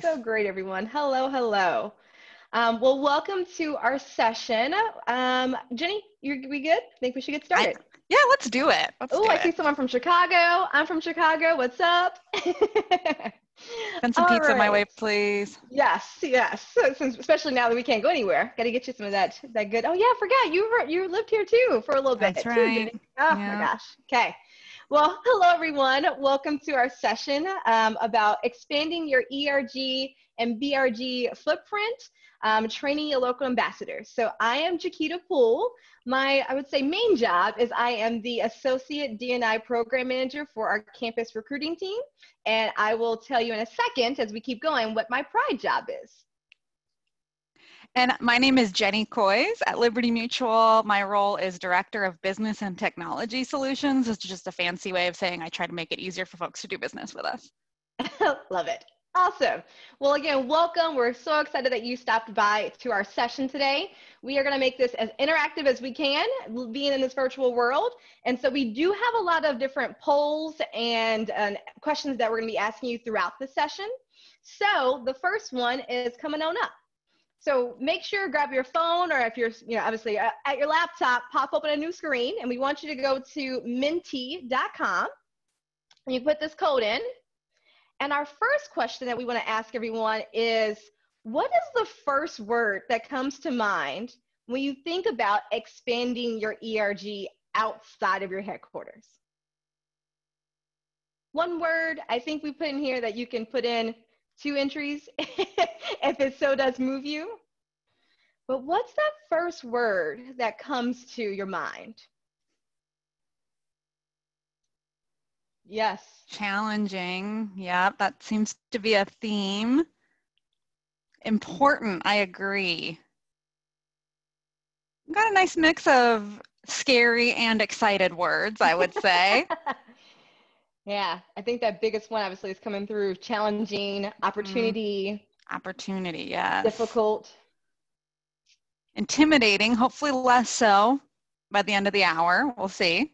So great, everyone. Hello, hello. Um, well, welcome to our session. Um, Jenny, you we good? I think we should get started. I, yeah, let's do it. Oh, I see someone from Chicago. I'm from Chicago. What's up? Send some All pizza right. my way, please. Yes, yes. So, since, especially now that we can't go anywhere, got to get you some of that that good. Oh yeah, I forgot you were you lived here too for a little bit. That's right. Too, oh yeah. my gosh. Okay. Well, hello everyone. Welcome to our session um, about expanding your ERG and BRG footprint, um, training your local ambassadors. So I am Jaquita Poole. My, I would say, main job is I am the Associate DNI Program Manager for our campus recruiting team. And I will tell you in a second, as we keep going, what my pride job is. And my name is Jenny Coys at Liberty Mutual. My role is Director of Business and Technology Solutions. It's just a fancy way of saying I try to make it easier for folks to do business with us. Love it. Awesome. Well, again, welcome. We're so excited that you stopped by to our session today. We are going to make this as interactive as we can, being in this virtual world. And so we do have a lot of different polls and uh, questions that we're going to be asking you throughout the session. So the first one is coming on up. So make sure grab your phone or if you're, you know, obviously uh, at your laptop, pop open a new screen and we want you to go to menti.com and you put this code in. And our first question that we want to ask everyone is, what is the first word that comes to mind when you think about expanding your ERG outside of your headquarters? One word I think we put in here that you can put in two entries if it so does move you. But what's that first word that comes to your mind? Yes. Challenging. Yeah, that seems to be a theme. Important. I agree. Got a nice mix of scary and excited words, I would say. Yeah, I think that biggest one obviously is coming through challenging, mm-hmm. opportunity. Mm. Opportunity, yeah. Difficult. Intimidating, hopefully less so by the end of the hour. We'll see.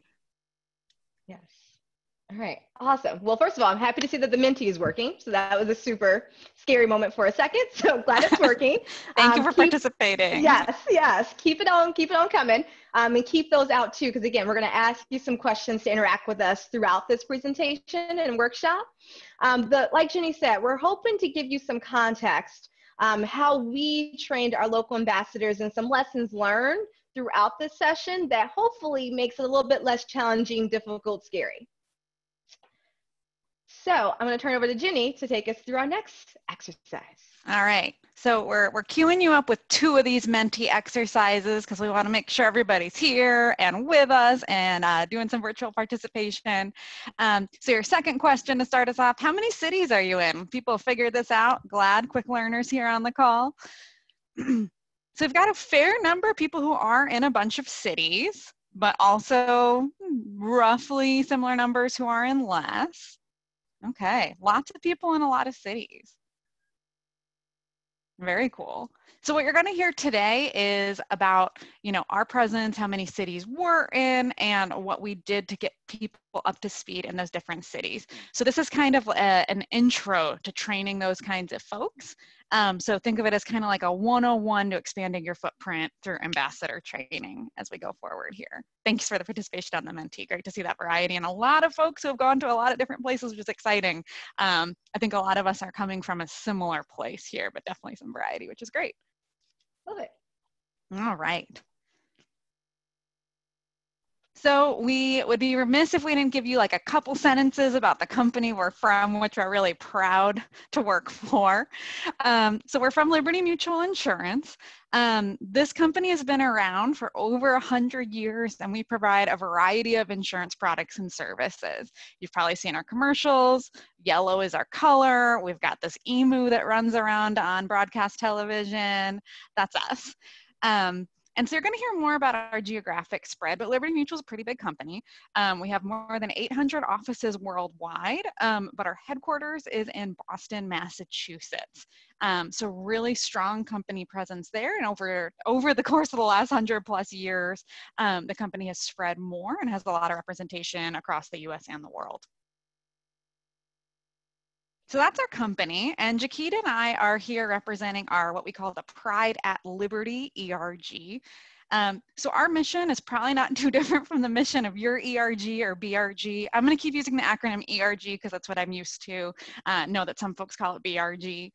All right. Awesome. Well, first of all, I'm happy to see that the Menti is working. So that was a super scary moment for a second. So glad it's working. Thank um, you for keep, participating. Yes, yes. Keep it on, keep it on coming. Um, and keep those out too, because again, we're going to ask you some questions to interact with us throughout this presentation and workshop. Um, but like Jenny said, we're hoping to give you some context um, how we trained our local ambassadors and some lessons learned throughout this session that hopefully makes it a little bit less challenging, difficult, scary. So I'm going to turn over to Ginny to take us through our next exercise. All right. So we're, we're queuing you up with two of these Menti exercises because we want to make sure everybody's here and with us and uh, doing some virtual participation. Um, so your second question to start us off, how many cities are you in? People figured this out. Glad quick learners here on the call. so we've got a fair number of people who are in a bunch of cities, but also roughly similar numbers who are in less. Okay, lots of people in a lot of cities. Very cool. So what you're going to hear today is about, you know, our presence, how many cities we're in, and what we did to get people up to speed in those different cities. So this is kind of a, an intro to training those kinds of folks. Um, so think of it as kind of like a 101 to expanding your footprint through ambassador training as we go forward here. Thanks for the participation on the Menti. Great to see that variety and a lot of folks who have gone to a lot of different places, which is exciting. Um, I think a lot of us are coming from a similar place here, but definitely some variety, which is great. Love it. All right. So we would be remiss if we didn't give you like a couple sentences about the company we're from, which we're really proud to work for. Um, so we're from Liberty Mutual Insurance. Um, this company has been around for over 100 years and we provide a variety of insurance products and services. You've probably seen our commercials. Yellow is our color. We've got this emu that runs around on broadcast television. That's us. Um, and so you're going to hear more about our geographic spread, but Liberty Mutual is a pretty big company. Um, we have more than 800 offices worldwide, um, but our headquarters is in Boston, Massachusetts. Um, so really strong company presence there. And over, over the course of the last 100 plus years, um, the company has spread more and has a lot of representation across the US and the world. So that's our company, and Jaquita and I are here representing our what we call the Pride at Liberty ERG. Um, so our mission is probably not too different from the mission of your ERG or BRG. I'm going to keep using the acronym ERG because that's what I'm used to. Uh, know that some folks call it BRG.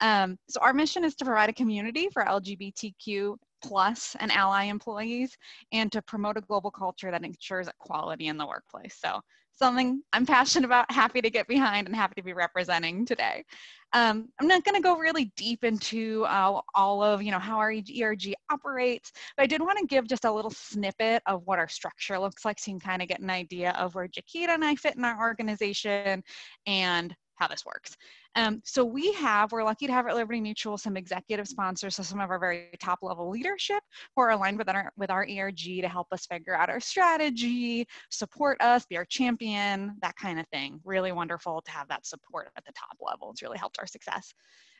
Um, so our mission is to provide a community for LGBTQ plus and ally employees and to promote a global culture that ensures equality in the workplace. So something I'm passionate about, happy to get behind, and happy to be representing today. Um, I'm not going to go really deep into uh, all of you know how our ERG operates, but I did want to give just a little snippet of what our structure looks like, so you can kind of get an idea of where Jaquita and I fit in our organization and how this works. Um, so we have, we're lucky to have at Liberty Mutual some executive sponsors, so some of our very top level leadership who are aligned with our, with our ERG to help us figure out our strategy, support us, be our champion, that kind of thing. Really wonderful to have that support at the top level. It's really helped our success.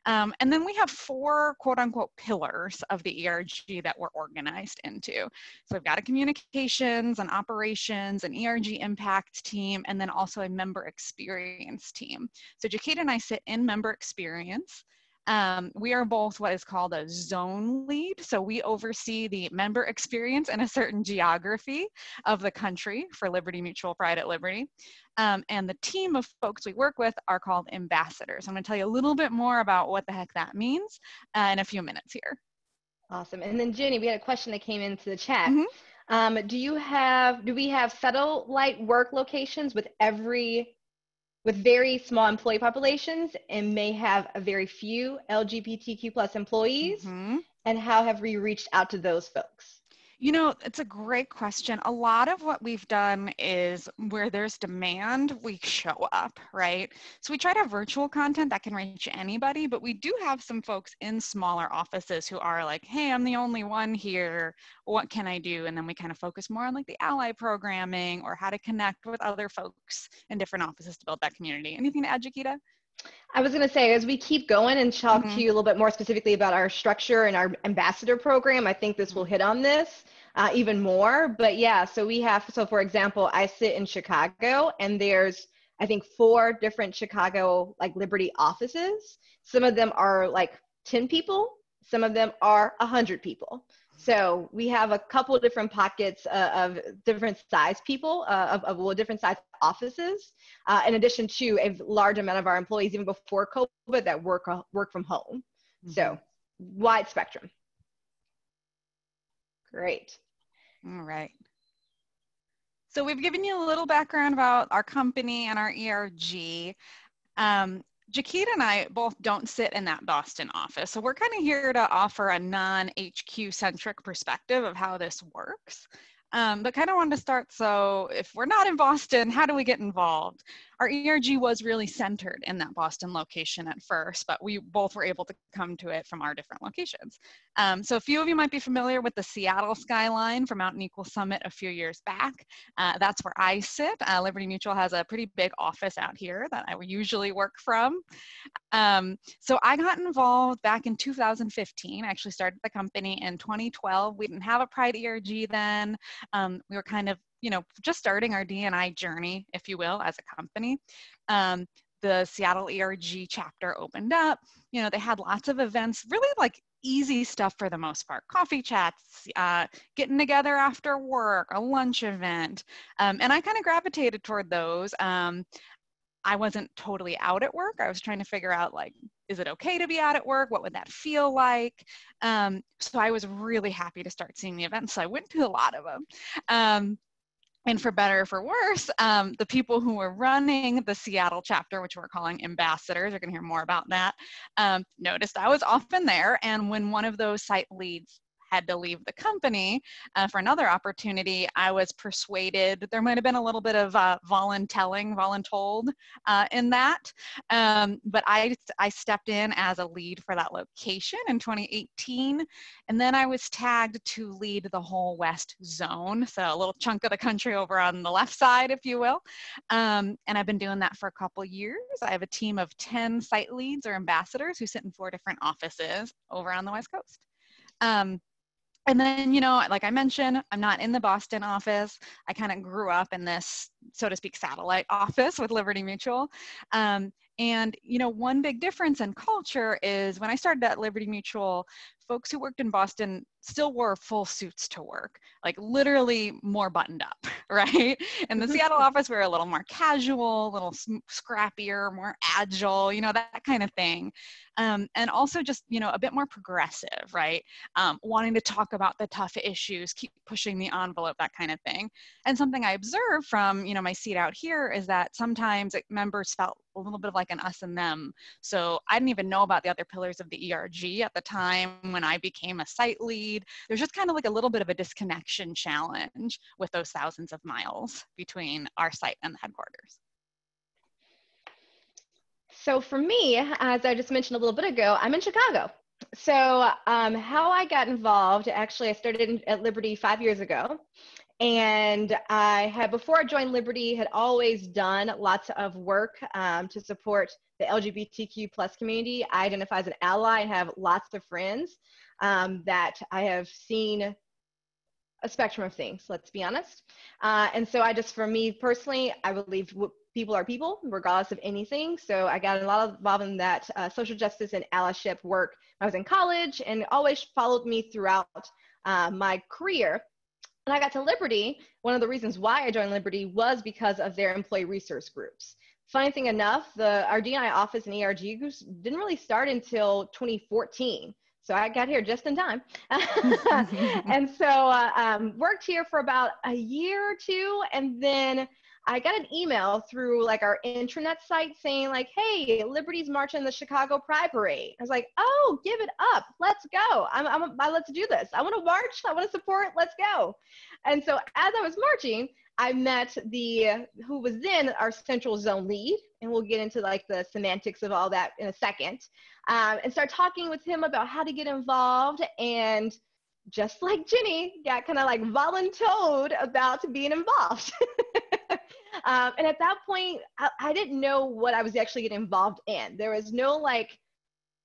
Um, and then we have four quote unquote pillars of the ERG that we're organized into. So we've got a communications, and operations, an ERG impact team, and then also a member experience team. So Jaquita and I sit in member experience. Um, we are both what is called a zone lead. So we oversee the member experience in a certain geography of the country for Liberty Mutual Pride at Liberty. Um, and the team of folks we work with are called ambassadors. I'm going to tell you a little bit more about what the heck that means uh, in a few minutes here. Awesome. And then Jenny, we had a question that came into the chat. Mm-hmm. Um, do you have, do we have satellite work locations with every with very small employee populations and may have a very few LGBTQ plus employees? Mm-hmm. And how have we reached out to those folks? You know, it's a great question. A lot of what we've done is where there's demand, we show up, right? So we try to have virtual content that can reach anybody, but we do have some folks in smaller offices who are like, hey, I'm the only one here. What can I do? And then we kind of focus more on like the ally programming or how to connect with other folks in different offices to build that community. Anything to add, Jaquita? I was going to say, as we keep going and talk mm-hmm. to you a little bit more specifically about our structure and our ambassador program, I think this will hit on this uh, even more. But yeah, so we have, so for example, I sit in Chicago and there's, I think, four different Chicago like Liberty offices. Some of them are like 10 people, some of them are 100 people. So we have a couple of different pockets uh, of different size people, uh, of, of well, different size offices, uh, in addition to a large amount of our employees, even before COVID, that work uh, work from home. Mm-hmm. So wide spectrum. Great. All right. So we've given you a little background about our company and our ERG. Um, Jaquita and I both don't sit in that Boston office. So we're kind of here to offer a non HQ centric perspective of how this works. Um, but kind of wanted to start. So if we're not in Boston, how do we get involved? our ERG was really centered in that Boston location at first, but we both were able to come to it from our different locations. Um, so a few of you might be familiar with the Seattle skyline from Out & Equal Summit a few years back. Uh, that's where I sit. Uh, Liberty Mutual has a pretty big office out here that I usually work from. Um, so I got involved back in 2015. I actually started the company in 2012. We didn't have a Pride ERG then. Um, we were kind of you know, just starting our DNI journey, if you will, as a company. Um, the Seattle ERG chapter opened up. You know, they had lots of events, really like easy stuff for the most part coffee chats uh, getting together after work a lunch event um, and i kind of gravitated toward those um, i wasn't totally out at work. I was trying to figure out like is it okay to be out at work? What would that feel like? Um, so i was really happy to start seeing the events. So i went to a lot of them um, and for better or for worse, um, the people who were running the Seattle chapter, which we're calling ambassadors, are going to hear more about that, um, noticed I was often there. And when one of those site leads had to leave the company uh, for another opportunity, I was persuaded there might have been a little bit of uh, voluntelling, voluntold uh, in that. Um, but I, I stepped in as a lead for that location in 2018. And then I was tagged to lead the whole West Zone. So a little chunk of the country over on the left side, if you will. Um, and I've been doing that for a couple years. I have a team of 10 site leads or ambassadors who sit in four different offices over on the West Coast. Um, and then you know like i mentioned i'm not in the boston office. I kind of grew up in this so to speak satellite office with liberty mutual. Um, And, you know, one big difference in culture is when I started at Liberty Mutual, folks who worked in Boston still wore full suits to work, like literally more buttoned up, right? In the mm-hmm. Seattle office, we are a little more casual, a little scrappier, more agile, you know, that kind of thing. Um, and also just, you know, a bit more progressive, right? Um, wanting to talk about the tough issues, keep pushing the envelope, that kind of thing. And something I observed from, you know, my seat out here is that sometimes members felt a little bit of like an us and them. So I didn't even know about the other pillars of the ERG at the time when I became a site lead. There's just kind of like a little bit of a disconnection challenge with those thousands of miles between our site and the headquarters. So for me, as I just mentioned a little bit ago, I'm in Chicago. So um, how I got involved, actually, I started at Liberty five years ago. And I had, before I joined Liberty, had always done lots of work um, to support the LGBTQ plus community. I identify as an ally and have lots of friends um, that I have seen a spectrum of things, let's be honest. Uh, and so I just, for me personally, I believe people are people, regardless of anything. So I got a lot of involved in that uh, social justice and allyship work I was in college and always followed me throughout uh, my career. When I got to Liberty, one of the reasons why I joined Liberty was because of their employee resource groups. Funny thing enough, the our DNI office and ERG groups didn't really start until 2014. So I got here just in time. and so uh, um, worked here for about a year or two. And then I got an email through like our intranet site saying like, hey, Liberty's marching in the Chicago Pride Parade. I was like, oh, give it up. Let's go. I'm, I'm, I, let's do this. I want to march. I want to support. Let's go. And so as I was marching, I met the who was then our central zone lead, and we'll get into like the semantics of all that in a second, um, and start talking with him about how to get involved. And just like Jenny, got kind of like voluntold about being involved. um, and at that point, I, I didn't know what I was actually getting involved in. There was no like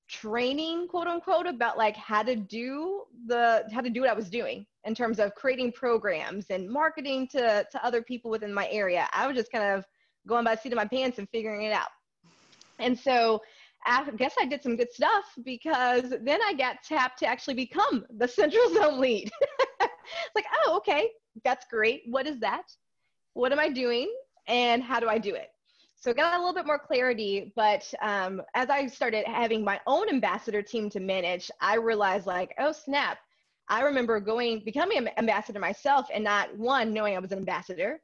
training quote unquote about like how to do the how to do what i was doing in terms of creating programs and marketing to to other people within my area i was just kind of going by the seat of my pants and figuring it out and so I guess I did some good stuff because then I got tapped to actually become the Central Zone lead. like, oh, okay, that's great. What is that? What am I doing? And how do I do it? So I got a little bit more clarity, but um, as I started having my own ambassador team to manage, I realized like, oh snap, I remember going, becoming an ambassador myself and not one, knowing I was an ambassador,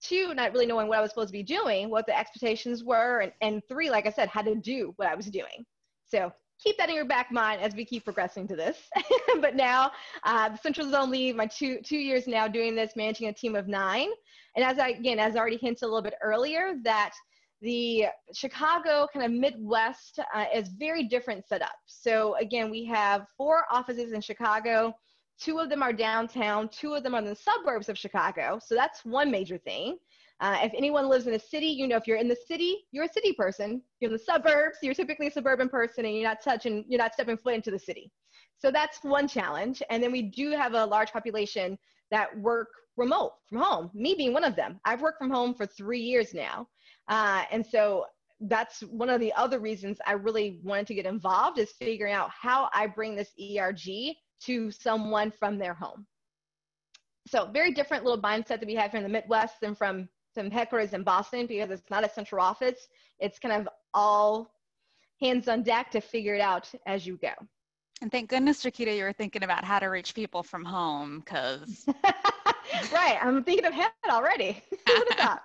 two, not really knowing what I was supposed to be doing, what the expectations were, and, and three, like I said, how to do what I was doing. So keep that in your back mind as we keep progressing to this. but now, uh, the Central Zone lead, my two, two years now doing this, managing a team of nine. And as I, again, as I already hinted a little bit earlier, that the Chicago kind of Midwest uh, is very different setup. So again, we have four offices in Chicago. Two of them are downtown. Two of them are in the suburbs of Chicago. So that's one major thing. Uh, if anyone lives in a city, you know, if you're in the city, you're a city person. You're in the suburbs, you're typically a suburban person and you're not touching, you're not stepping foot into the city. So that's one challenge. And then we do have a large population that work remote from home, me being one of them. I've worked from home for three years now. Uh, and so that's one of the other reasons I really wanted to get involved is figuring out how I bring this ERG to someone from their home. So very different little mindset that we have here in the Midwest than from some headquarters in Boston because it's not a central office. It's kind of all hands on deck to figure it out as you go. And thank goodness, Jaquita, you were thinking about how to reach people from home because. right. I'm thinking of head already.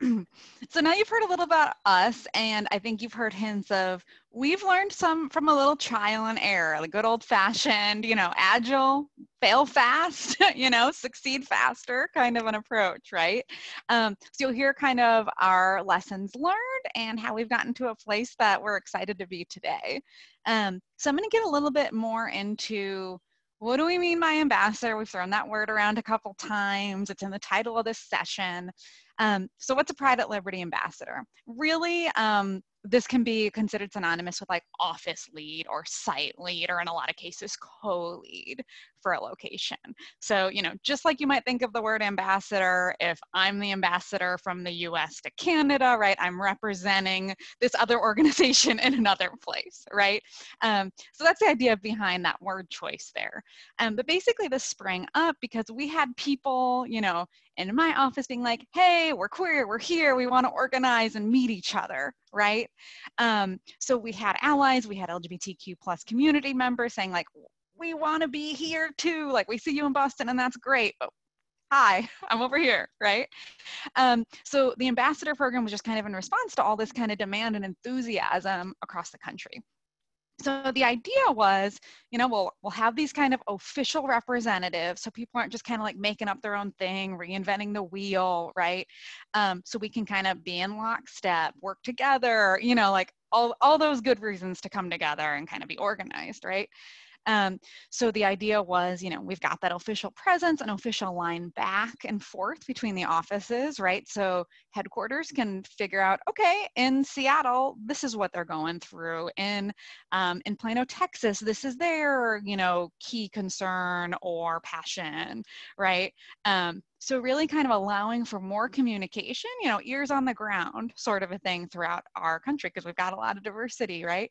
so now you've heard a little about us, and I think you've heard hints of we've learned some from a little trial and error, the good old fashioned, you know, agile, fail fast, you know, succeed faster kind of an approach, right? Um, so you'll hear kind of our lessons learned and how we've gotten to a place that we're excited to be today. Um, so I'm going to get a little bit more into what do we mean by ambassador? We've thrown that word around a couple times. It's in the title of this session. Um, so what's a Pride at Liberty ambassador? Really, um, this can be considered synonymous with like office lead or site lead, or in a lot of cases, co lead. For a location. So, you know, just like you might think of the word ambassador, if I'm the ambassador from the US to Canada, right, I'm representing this other organization in another place, right? Um, so that's the idea behind that word choice there. Um, but basically, this sprang up because we had people, you know, in my office being like, hey, we're queer, we're here, we want to organize and meet each other, right? Um, so we had allies, we had LGBTQ plus community members saying like, we want to be here too. Like we see you in Boston and that's great, but hi, I'm over here, right? Um, so the ambassador program was just kind of in response to all this kind of demand and enthusiasm across the country. So the idea was, you know, we'll we'll have these kind of official representatives, so people aren't just kind of like making up their own thing, reinventing the wheel, right? Um, so we can kind of be in lockstep, work together, you know, like all all those good reasons to come together and kind of be organized, right? Um, so the idea was, you know, we've got that official presence, an official line back and forth between the offices, right? So headquarters can figure out, okay, in Seattle, this is what they're going through. In um, in Plano, Texas, this is their, you know, key concern or passion, right? Um, so really kind of allowing for more communication, you know, ears on the ground sort of a thing throughout our country because we've got a lot of diversity, right?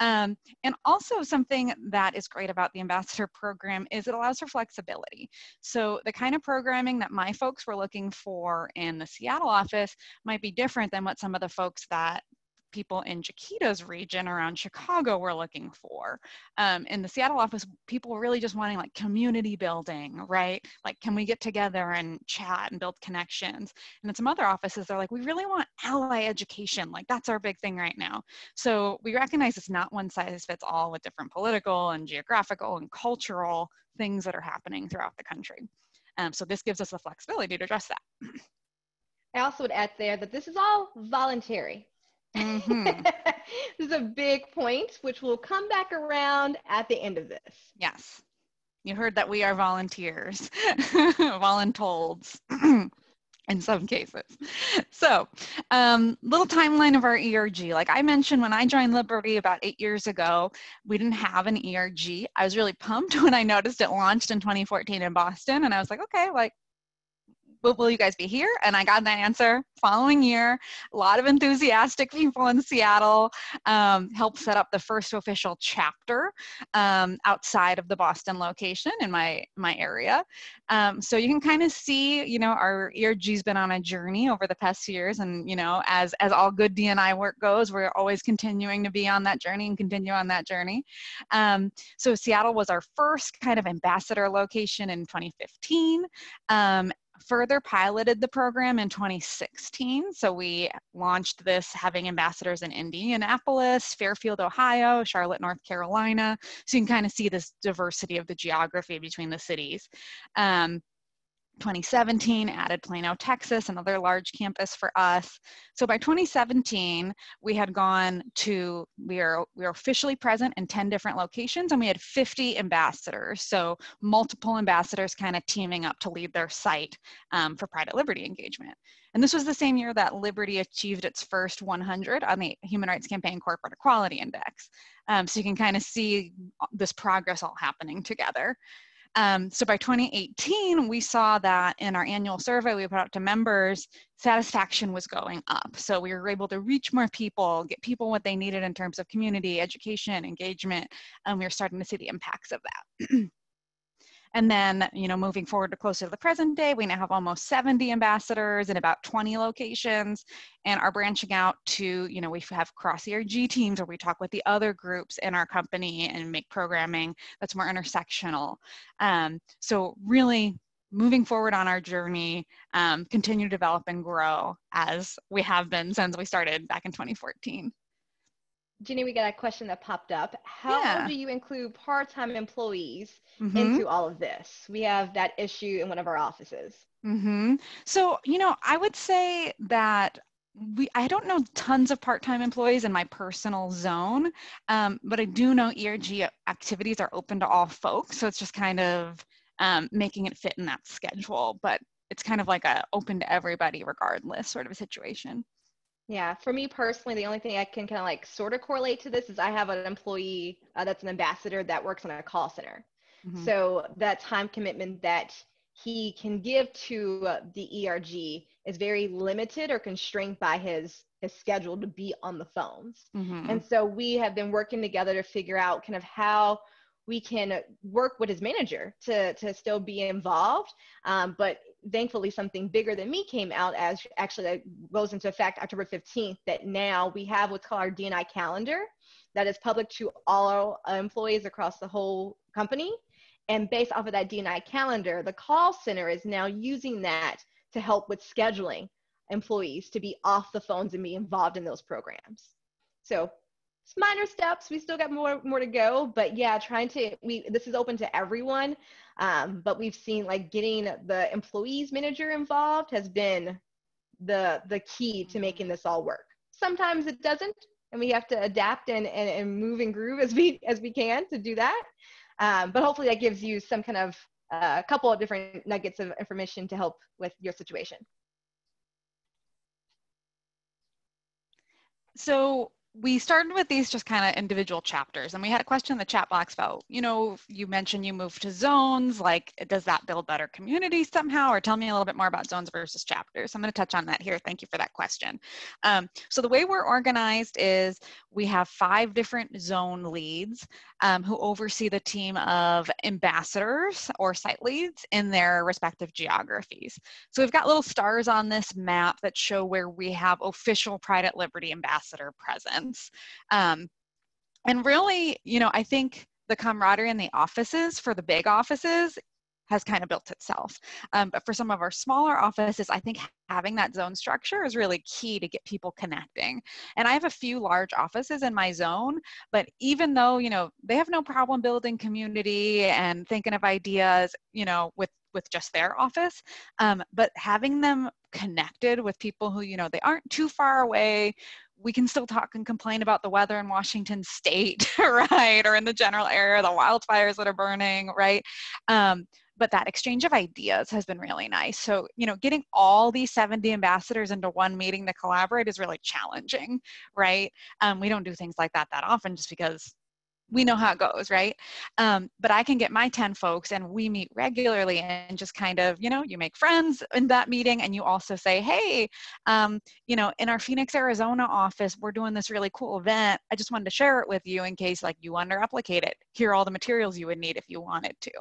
Um, and also something that is great about the ambassador program is it allows for flexibility. So the kind of programming that my folks were looking for in the Seattle office might be different than what some of the folks that people in Jaquita's region around Chicago were looking for. Um, in the Seattle office, people were really just wanting like community building, right? Like, can we get together and chat and build connections? And in some other offices, they're like, we really want ally education. Like, that's our big thing right now. So we recognize it's not one size fits all with different political and geographical and cultural things that are happening throughout the country. Um, so this gives us the flexibility to address that. I also would add there that this is all voluntary. Mm-hmm. this is a big point, which will come back around at the end of this. Yes. You heard that we are volunteers, voluntolds in some cases. So, um, little timeline of our ERG. Like I mentioned, when I joined Liberty about eight years ago, we didn't have an ERG. I was really pumped when I noticed it launched in 2014 in Boston, and I was like, okay, like will, you guys be here? And I got that answer following year. A lot of enthusiastic people in Seattle um, helped set up the first official chapter um, outside of the Boston location in my, my area. Um, so you can kind of see, you know, our ERG's been on a journey over the past years. And, you know, as, as all good DNI work goes, we're always continuing to be on that journey and continue on that journey. Um, so Seattle was our first kind of ambassador location in 2015. Um, further piloted the program in 2016. So we launched this having ambassadors in Indianapolis, Fairfield, Ohio, Charlotte, North Carolina. So you can kind of see this diversity of the geography between the cities. Um, 2017 added Plano, Texas, another large campus for us. So by 2017, we had gone to, we are, we are officially present in 10 different locations and we had 50 ambassadors. So multiple ambassadors kind of teaming up to lead their site um, for Pride at Liberty engagement. And this was the same year that Liberty achieved its first 100 on the Human Rights Campaign Corporate Equality Index. Um, so you can kind of see this progress all happening together. Um, so by 2018, we saw that in our annual survey we put out to members, satisfaction was going up. So we were able to reach more people, get people what they needed in terms of community, education, engagement, and we were starting to see the impacts of that. And then, you know, moving forward to closer to the present day, we now have almost 70 ambassadors in about 20 locations and are branching out to, you know, we have cross ERG teams where we talk with the other groups in our company and make programming that's more intersectional. Um, so really moving forward on our journey, um, continue to develop and grow as we have been since we started back in 2014. Jenny, we got a question that popped up. How yeah. do you include part-time employees mm-hmm. into all of this? We have that issue in one of our offices. Mm-hmm. So, you know, I would say that we I don't know tons of part-time employees in my personal zone, um, but I do know ERG activities are open to all folks. So it's just kind of um, making it fit in that schedule. But it's kind of like a open to everybody regardless sort of a situation. Yeah, for me personally, the only thing I can kind of like sort of correlate to this is I have an employee uh, that's an ambassador that works in a call center. Mm-hmm. So that time commitment that he can give to uh, the ERG is very limited or constrained by his his schedule to be on the phones. Mm-hmm. And so we have been working together to figure out kind of how we can work with his manager to to still be involved. Um, but thankfully, something bigger than me came out as actually that goes into effect October 15th. That now we have what's called our DNI calendar that is public to all our employees across the whole company. And based off of that DNI calendar, the call center is now using that to help with scheduling employees to be off the phones and be involved in those programs. So it's minor steps. We still got more more to go, but yeah, trying to we this is open to everyone. Um, but we've seen like getting the employees manager involved has been the the key to making this all work. Sometimes it doesn't, and we have to adapt and, and, and move and groove as we as we can to do that. Um, but hopefully that gives you some kind of a uh, couple of different nuggets of information to help with your situation. So we started with these just kind of individual chapters and we had a question in the chat box about you know you mentioned you moved to zones like does that build better community somehow? Or tell me a little bit more about zones versus chapters. I'm going to touch on that here. Thank you for that question. Um, so the way we're organized is we have five different zone leads um, who oversee the team of ambassadors or site leads in their respective geographies. So we've got little stars on this map that show where we have official pride at liberty ambassador um, and really, you know, I think the camaraderie in the offices for the big offices has kind of built itself. Um, but for some of our smaller offices, I think having that zone structure is really key to get people connecting. And I have a few large offices in my zone, but even though, you know, they have no problem building community and thinking of ideas, you know, with with just their office um, but having them connected with people who you know they aren't too far away we can still talk and complain about the weather in Washington state, right? Or in the general area, the wildfires that are burning, right? Um, but that exchange of ideas has been really nice. So, you know, getting all these 70 ambassadors into one meeting to collaborate is really challenging, right? Um, we don't do things like that that often just because we know how it goes, right? Um, but I can get my 10 folks and we meet regularly and just kind of, you know, you make friends in that meeting and you also say, hey, um, you know, in our Phoenix, Arizona office, we're doing this really cool event. I just wanted to share it with you in case like you want to replicate it. Here are all the materials you would need if you wanted to.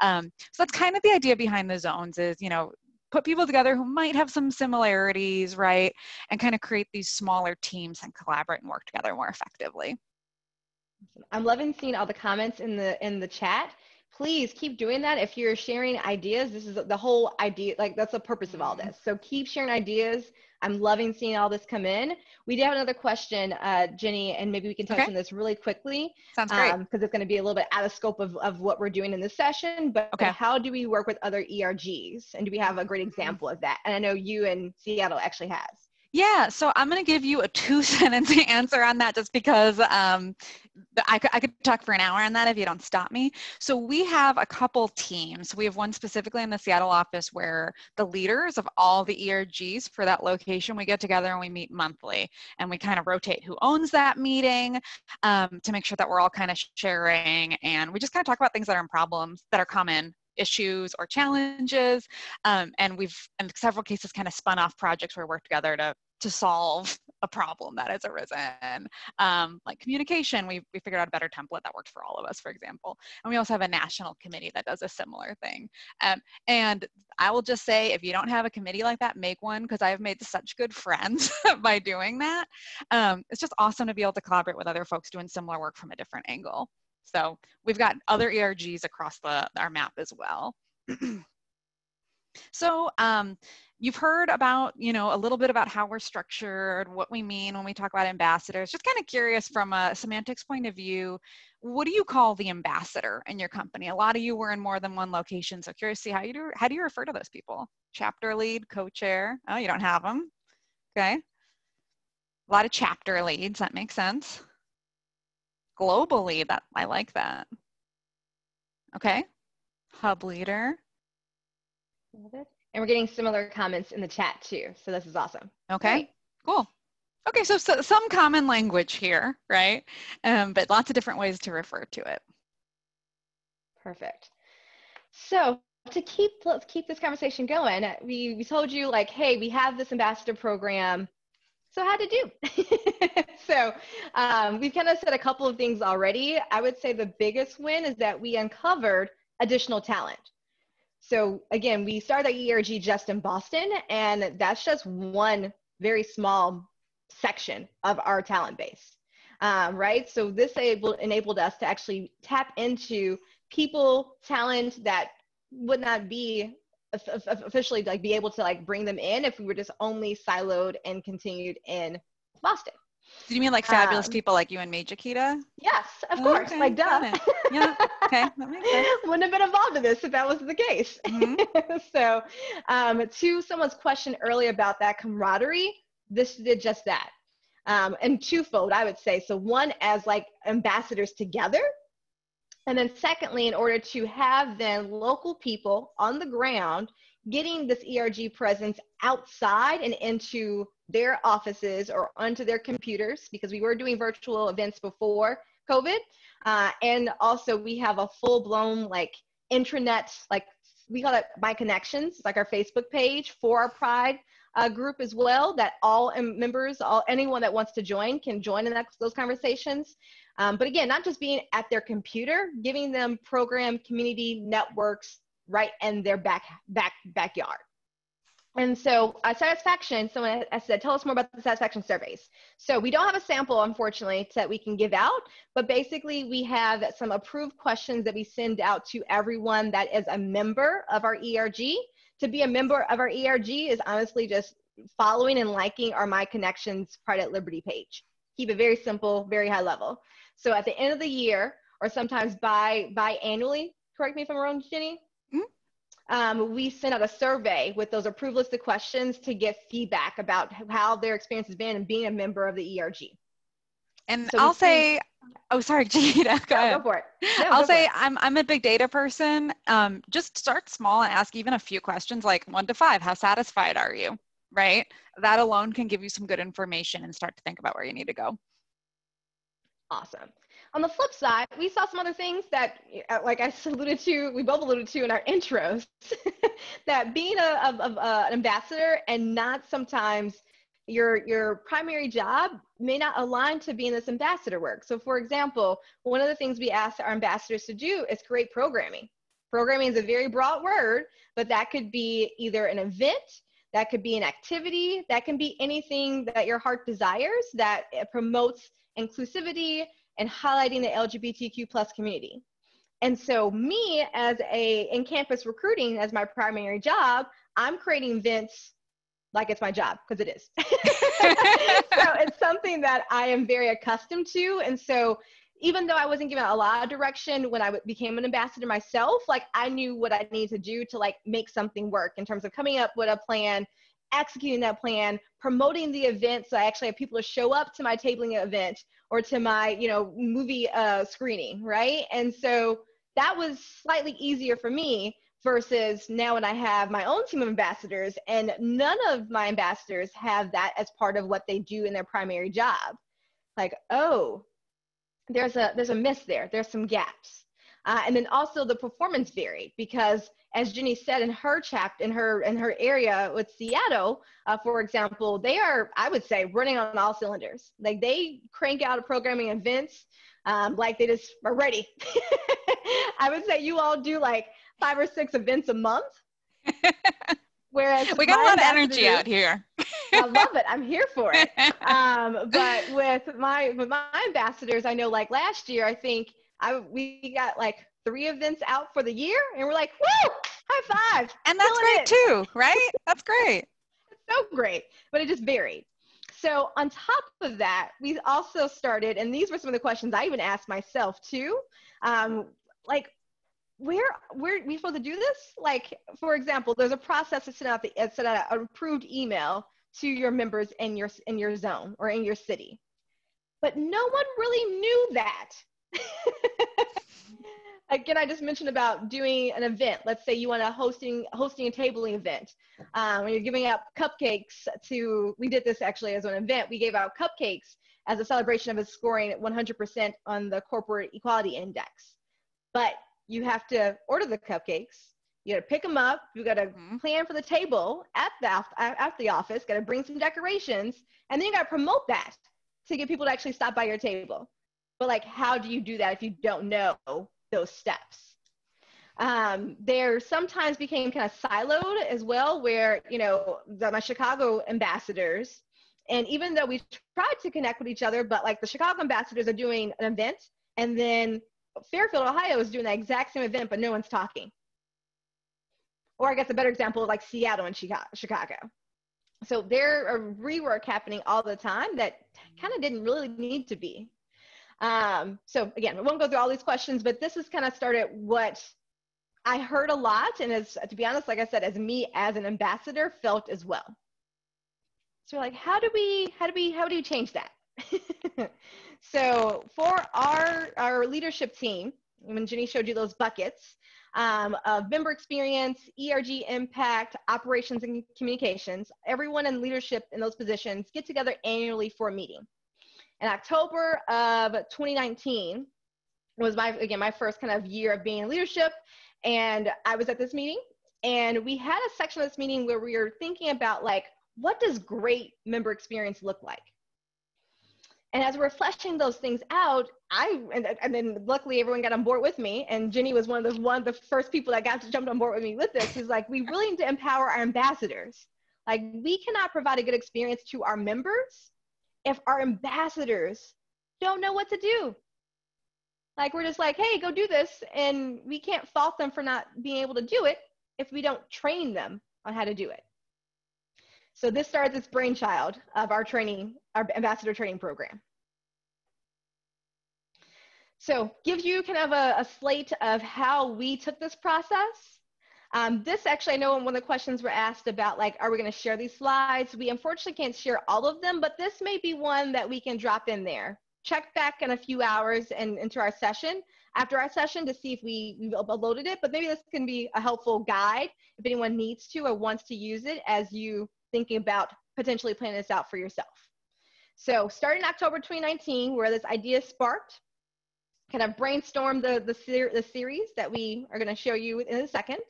Um, so that's kind of the idea behind the zones is, you know, put people together who might have some similarities, right? And kind of create these smaller teams and collaborate and work together more effectively. I'm loving seeing all the comments in the in the chat. Please keep doing that. If you're sharing ideas, this is the whole idea. Like that's the purpose of all this. So keep sharing ideas. I'm loving seeing all this come in. We do have another question, uh, Jenny, and maybe we can touch okay. on this really quickly. Sounds great. Because um, it's going to be a little bit out of scope of, of what we're doing in this session. But okay. how do we work with other ERGs? And do we have a great mm-hmm. example of that? And I know you in Seattle actually has. Yeah, so I'm going to give you a two sentence answer on that just because um, I, could, I could talk for an hour on that if you don't stop me. So we have a couple teams. We have one specifically in the Seattle office where the leaders of all the ERGs for that location, we get together and we meet monthly and we kind of rotate who owns that meeting um, to make sure that we're all kind of sharing and we just kind of talk about things that are in problems that are common issues or challenges. Um, and we've, in several cases, kind of spun off projects where we work together to, to solve a problem that has arisen. Um, like communication, we, we figured out a better template that worked for all of us, for example. And we also have a national committee that does a similar thing. Um, and I will just say, if you don't have a committee like that, make one because I've made such good friends by doing that. Um, it's just awesome to be able to collaborate with other folks doing similar work from a different angle. So we've got other ERGs across the, our map as well. so um, you've heard about, you know, a little bit about how we're structured, what we mean when we talk about ambassadors. Just kind of curious from a semantics point of view, what do you call the ambassador in your company? A lot of you were in more than one location, so curious to see how you do, how do you refer to those people? Chapter lead, co-chair? Oh, you don't have them. Okay. A lot of chapter leads, that makes sense globally that I like that. Okay, hub leader. Love it. And we're getting similar comments in the chat too. So this is awesome. Okay, Great. cool. Okay, so, so, some common language here, right? Um, but lots of different ways to refer to it. Perfect. So to keep let's keep this conversation going, we, we told you like, hey, we have this ambassador program. So how to do? so um, we've kind of said a couple of things already. I would say the biggest win is that we uncovered additional talent. So again, we started the ERG just in Boston, and that's just one very small section of our talent base, um, right? So this able, enabled us to actually tap into people, talent that would not be officially like be able to like bring them in if we were just only siloed and continued in Boston. Do you mean like fabulous um, people like you and me, Jaquita? Yes, of oh, course. Okay, like duh. Yeah. Okay. Wouldn't have been involved in this if that was the case. Mm-hmm. so, um, to someone's question earlier about that camaraderie, this did just that. Um, and twofold, I would say. So one as like ambassadors together, and then secondly, in order to have then local people on the ground getting this ERG presence outside and into their offices or onto their computers because we were doing virtual events before COVID. Uh, and also we have a full blown like intranet, like we call it My Connections, like our Facebook page for our Pride uh, group as well that all members, all anyone that wants to join can join in that, those conversations. Um, but again, not just being at their computer, giving them program community networks right in their back back backyard. And so uh, satisfaction, someone said, tell us more about the satisfaction surveys. So we don't have a sample, unfortunately, that we can give out, but basically we have some approved questions that we send out to everyone that is a member of our ERG. To be a member of our ERG is honestly just following and liking our My Connections Pride at Liberty page. Keep it very simple, very high level. So at the end of the year, or sometimes bi biannually, correct me if I'm wrong, Jenny, um, we send out a survey with those approved list of questions to get feedback about how their experience has been and being a member of the ERG. And so I'll say, oh, sorry, Gina, go, no, go for it. No, I'll say I'm, I'm a big data person. Um, just start small and ask even a few questions like one to five, how satisfied are you? Right? That alone can give you some good information and start to think about where you need to go. Awesome. On the flip side, we saw some other things that, uh, like I alluded to, we both alluded to in our intros, that being a, uh, an ambassador and not sometimes your your primary job may not align to being this ambassador work. So, for example, one of the things we ask our ambassadors to do is create programming. Programming is a very broad word, but that could be either an event, that could be an activity, that can be anything that your heart desires that promotes inclusivity and highlighting the LGBTQ plus community. And so me as a in-campus recruiting as my primary job, I'm creating events like it's my job because it is. so it's something that I am very accustomed to. And so even though I wasn't given a lot of direction when I became an ambassador myself, like I knew what I needed to do to like make something work in terms of coming up with a plan, executing that plan, promoting the event so I actually have people to show up to my tabling event or to my you know movie uh, screening right? And so that was slightly easier for me versus now when i have my own team of ambassadors and none of my ambassadors have that as part of what they do in their primary job. Like oh there's a there's a miss there. There's some gaps uh, and then also the performance varied because as Jenny said in her chapter, in her in her area with Seattle, uh, for example, they are, I would say, running on all cylinders. Like they crank out a programming events, um, like they just are ready. I would say you all do like five or six events a month. Whereas we got a lot of energy out here. I love it. I'm here for it. Um, but with my with my ambassadors, I know like last year, I think I we got like three events out for the year and we're like woo! High five. And that's great it. too right? That's great. It's so great but it just varied. So on top of that we also started and these were some of the questions i even asked myself too um, like where where we supposed to do this? Like for example there's a process to send out the send out an approved email to your members in your in your zone or in your city. But no one really knew that again, I just mentioned about doing an event. Let's say you want to hosting hosting a tabling event. Um, when you're giving out cupcakes to, we did this actually as an event. We gave out cupcakes as a celebration of us scoring 100% on the corporate equality index. But you have to order the cupcakes. You got to pick them up. You got to mm-hmm. plan for the table at the at the office. Got to bring some decorations, and then you got to promote that to get people to actually stop by your table. But like, how do you do that if you don't know those steps? Um, there sometimes became kind of siloed as well, where you know the, my Chicago ambassadors, and even though we tried to connect with each other, but like the Chicago ambassadors are doing an event, and then Fairfield, Ohio is doing the exact same event, but no one's talking. Or I guess a better example, like Seattle and Chicago. So there are rework happening all the time that kind of didn't really need to be. Um, so again, I won't go through all these questions, but this has kind of started what I heard a lot, and as to be honest, like I said, as me as an ambassador felt as well. So like, how do we, how do we, how do we change that? so for our our leadership team, when Jenny showed you those buckets um, of member experience, ERG impact, operations and communications, everyone in leadership in those positions get together annually for a meeting. In October of 2019 was my again my first kind of year of being in leadership, and I was at this meeting, and we had a section of this meeting where we were thinking about like what does great member experience look like and as we're fleshing those things out, I and, and then luckily everyone got on board with me. And Jenny was one of the one of the first people that got to jump on board with me with this. Is like we really need to empower our ambassadors. Like we cannot provide a good experience to our members if our ambassadors don't know what to do. Like we're just like, hey, go do this, and we can't fault them for not being able to do it if we don't train them on how to do it. So this starts this brainchild of our training, our ambassador training program. So gives you kind of a, a slate of how we took this process. Um, this actually, I know one of the questions were asked about like, are we gonna share these slides? We unfortunately can't share all of them, but this may be one that we can drop in there. Check back in a few hours and into our session after our session to see if we, we uploaded it, but maybe this can be a helpful guide if anyone needs to or wants to use it as you thinking about potentially planning this out for yourself. So starting October 2019, where this idea sparked, kind of brainstorm the, the, ser the series that we are gonna show you in a second,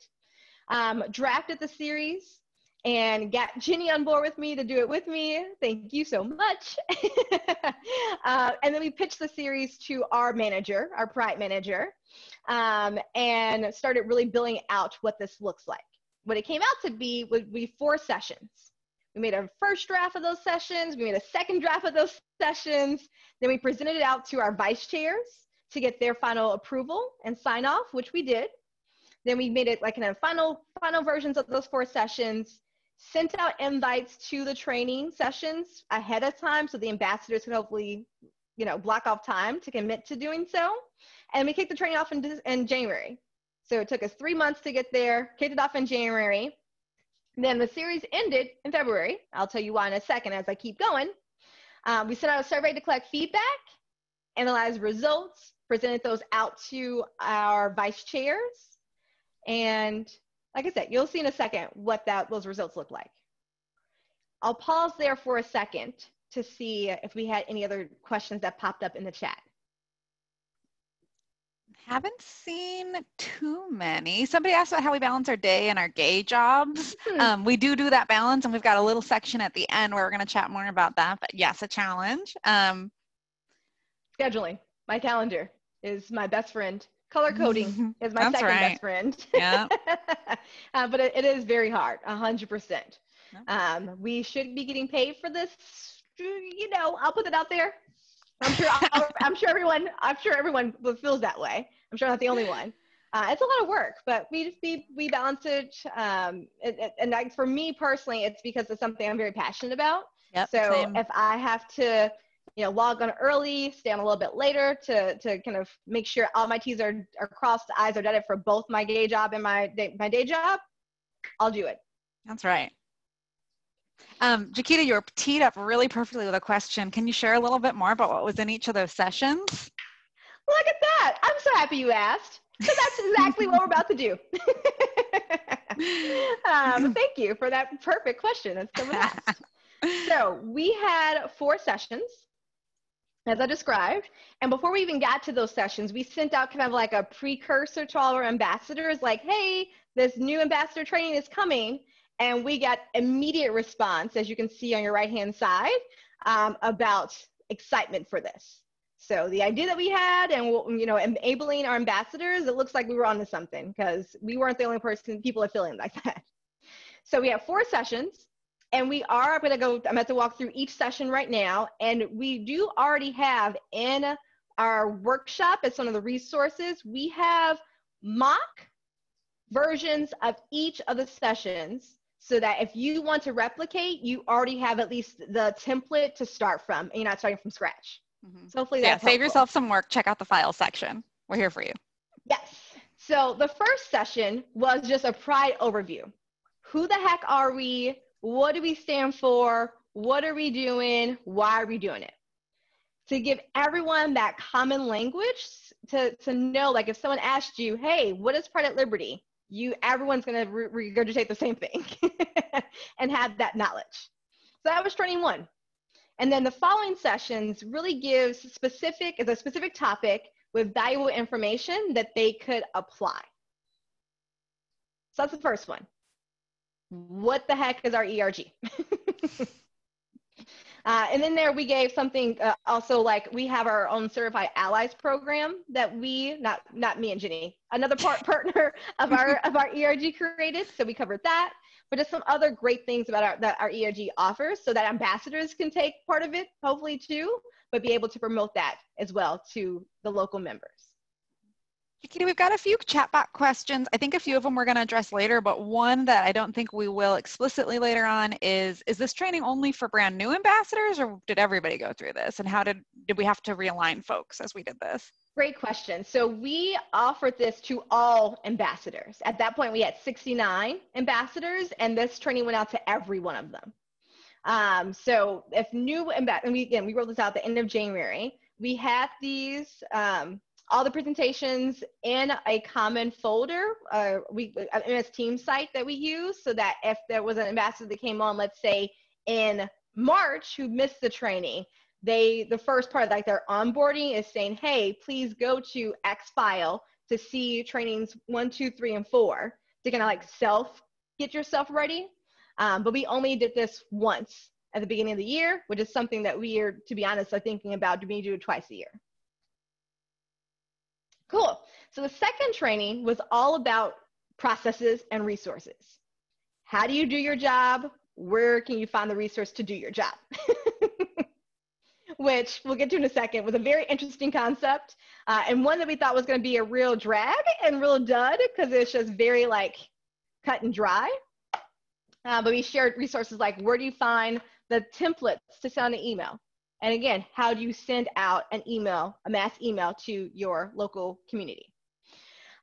um, drafted the series, and got Jenny on board with me to do it with me. Thank you so much. uh, and then we pitched the series to our manager, our product manager, um, and started really billing out what this looks like. What it came out to be would be four sessions. We made a first draft of those sessions. We made a second draft of those sessions. Then we presented it out to our vice chairs to get their final approval and sign off, which we did. Then we made it like in a final, final versions of those four sessions, sent out invites to the training sessions ahead of time so the ambassadors could hopefully, you know, block off time to commit to doing so. And we kicked the training off in, in January. So it took us three months to get there, kicked it off in January. Then the series ended in February. I'll tell you why in a second as I keep going. Um, we sent out a survey to collect feedback, analyze results, presented those out to our vice chairs. And like I said, you'll see in a second what that those results look like. I'll pause there for a second to see if we had any other questions that popped up in the chat. Haven't seen too many. Somebody asked about how we balance our day and our gay jobs. Hmm. Um, we do do that balance, and we've got a little section at the end where we're going to chat more about that. But yes, a challenge. Um, Scheduling. My calendar is my best friend. Color coding is my second right. best friend. Yeah. uh, but it, it is very hard, hundred percent. Um, we should be getting paid for this. You know, I'll put it out there. I'm sure. I'm sure everyone. I'm sure everyone feels that way. I'm sure I'm not the only one. Uh, it's a lot of work, but we we we balance it. Um, it, it and like for me personally, it's because it's something I'm very passionate about. Yep, so same. if I have to, you know, log on early, stay on a little bit later to to kind of make sure all my T's are are crossed, I's are dotted for both my gay job and my day, my day job, I'll do it. That's right. Um, Jaquita, you were teed up really perfectly with a question. Can you share a little bit more about what was in each of those sessions? Look at that. I'm so happy you asked. So that's exactly what we're about to do. um, thank you for that perfect question. That's so So we had four sessions. As I described. And before we even got to those sessions, we sent out kind of like a precursor to all our ambassadors, like, hey, this new ambassador training is coming. And we got immediate response, as you can see on your right hand side, um, about excitement for this. So the idea that we had and you know enabling our ambassadors, it looks like we were onto something because we weren't the only person people are feeling like that. So we have four sessions and we are I'm going to go i'm going to walk through each session right now. And we do already have in our workshop as one of the resources we have mock versions of each of the sessions so that if you want to replicate you already have at least the template to start from and you're not starting from scratch. Mm-hmm. so hopefully yeah, save helpful. yourself some work. Check out the file section. We're here for you. Yes. So the first session was just a pride overview. Who the heck are we what do we stand for? What are we doing? Why are we doing it? To give everyone that common language to, to know, like if someone asked you, hey, what is Pride at Liberty? You, everyone's gonna re- regurgitate the same thing and have that knowledge. So that was training one. And then the following sessions really gives specific, is a specific topic with valuable information that they could apply. So that's the first one what the heck is our ERG? uh, and then there we gave something uh, also like we have our own certified allies program that we not not me and Jenny another part, partner of our of our ERG created. So we covered that, but just some other great things about our that our ERG offers, so that ambassadors can take part of it hopefully too, but be able to promote that as well to the local members. We've got a few chatbot questions. I think a few of them we're going to address later, but one that I don't think we will explicitly later on is, is this training only for brand new ambassadors or did everybody go through this? And how did, did we have to realign folks as we did this? Great question. So we offered this to all ambassadors. At that point, we had 69 ambassadors and this training went out to every one of them. Um, so if new, and we, again, we rolled this out the end of January. We had these um, all the presentations in a common folder, uh, we MS Teams site that we use, so that if there was an ambassador that came on, let's say in March, who missed the training, they the first part, like their onboarding, is saying, "Hey, please go to X file to see trainings one, two, three, and four to kind of like self get yourself ready." Um, but we only did this once at the beginning of the year, which is something that we are, to be honest, are thinking about. Do we do it twice a year? Cool. So the second training was all about processes and resources. How do you do your job? Where can you find the resource to do your job? Which we'll get to in a second was a very interesting concept uh, and one that we thought was going to be a real drag and real dud because it's just very like cut and dry. Uh, but we shared resources like where do you find the templates to send an email? And again, how do you send out an email, a mass email to your local community?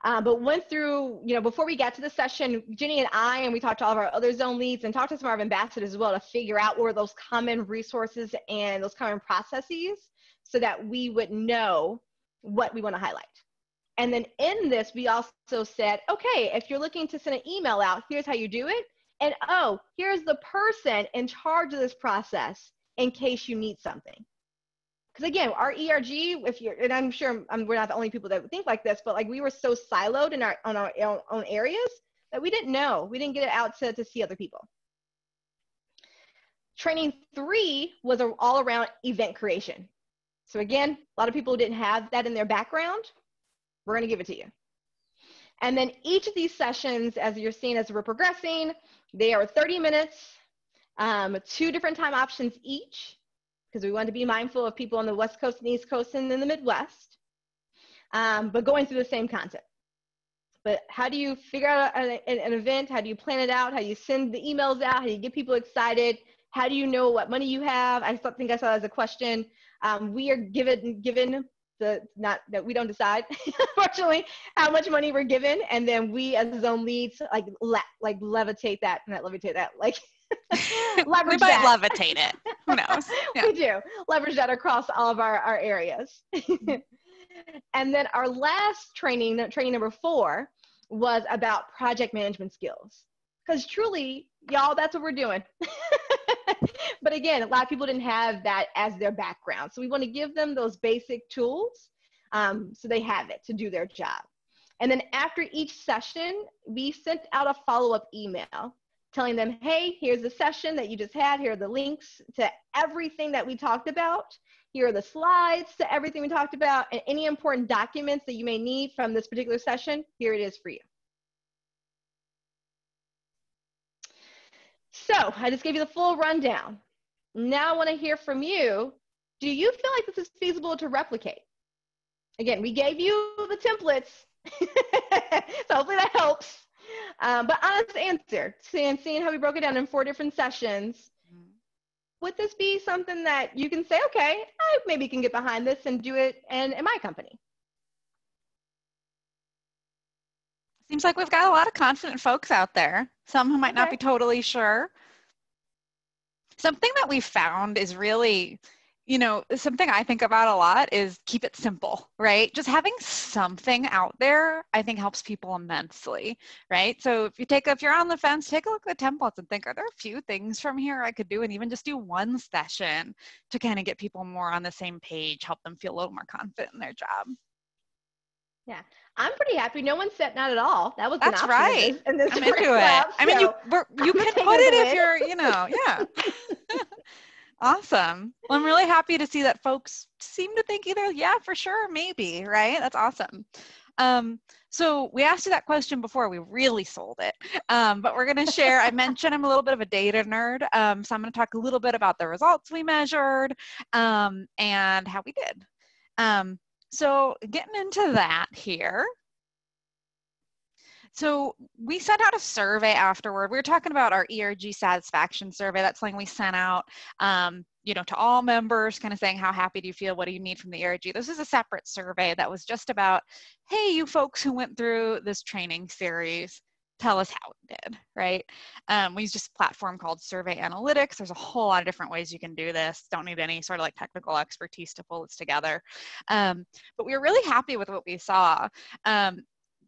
Uh, but went through, you know, before we got to the session, Jenny and I, and we talked to all of our other zone leads and talked to some of our ambassadors as well to figure out where those common resources and those common processes so that we would know what we want to highlight. And then in this, we also said, okay, if you're looking to send an email out, here's how you do it. And oh, here's the person in charge of this process in case you need something. Because again, our ERG, if you're, and I'm sure I'm, we're not the only people that think like this, but like we were so siloed in our on our own areas that we didn't know, we didn't get it out to, to see other people. Training three was all around event creation. So again, a lot of people didn't have that in their background. We're going to give it to you. And then each of these sessions, as you're seeing as we're progressing, they are 30 minutes um, two different time options each, because we want to be mindful of people on the West Coast and East Coast and in the Midwest, um, but going through the same content. But how do you figure out an, an event? How do you plan it out? How do you send the emails out? How do you get people excited? How do you know what money you have? I think I saw as a question. Um, we are given given the not that we don't decide, unfortunately, how much money we're given, and then we as zone leads like le- like levitate that, not levitate that, like leverage we might that. levitate it. Who knows? Yeah. we do leverage that across all of our, our areas. and then our last training, training number four, was about project management skills. Because truly, y'all, that's what we're doing. but again, a lot of people didn't have that as their background. So we want to give them those basic tools um, so they have it to do their job. And then after each session, we sent out a follow up email telling them, hey, here's the session that you just had. Here are the links to everything that we talked about. Here are the slides to everything we talked about, and any important documents that you may need from this particular session, here it is for you. So I just gave you the full rundown. Now I want to hear from you. Do you feel like this is feasible to replicate? Again, we gave you the templates, so hopefully that helps. Um, but honest answer, seeing, seeing how we broke it down in four different sessions, would this be something that you can say, okay, I maybe can get behind this and do it in, in my company? Seems like we've got a lot of confident folks out there, some who might okay. not be totally sure. Something that we found is really you know, something I think about a lot is keep it simple, right? Just having something out there, I think helps people immensely, right? So if you take, if you're on the fence, take a look at the templates and think, are there a few things from here I could do? And even just do one session to kind of get people more on the same page, help them feel a little more confident in their job. Yeah, I'm pretty happy. No one said not at all. That was that's right. In this, in this I'm into it. I mean, you you can put it if you're, you know, yeah. Awesome. Well, I'm really happy to see that folks seem to think either, yeah, for sure, maybe, right? That's awesome. Um, so we asked you that question before we really sold it, um, but we're going to share. I mentioned I'm a little bit of a data nerd, um, so I'm going to talk a little bit about the results we measured um, and how we did. Um, so getting into that here, so we sent out a survey afterward. We were talking about our ERG satisfaction survey. That's something we sent out, um, you know, to all members, kind of saying how happy do you feel? What do you need from the ERG? This is a separate survey that was just about, hey, you folks who went through this training series, tell us how it did, right? Um, we use just a platform called Survey Analytics. There's a whole lot of different ways you can do this. Don't need any sort of like technical expertise to pull this together. Um, but we were really happy with what we saw. Um,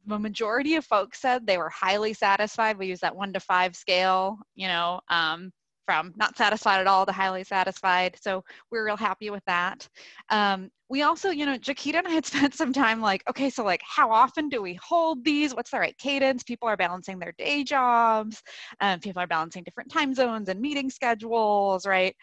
the majority of folks said they were highly satisfied. We use that one to five scale, you know, um, from not satisfied at all to highly satisfied. So we're real happy with that. Um, we also, you know, Jaquita and I had spent some time like, okay, so like how often do we hold these? What's the right cadence? People are balancing their day jobs. Um, people are balancing different time zones and meeting schedules, right?